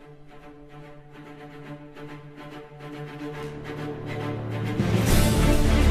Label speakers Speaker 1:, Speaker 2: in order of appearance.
Speaker 1: フフフ。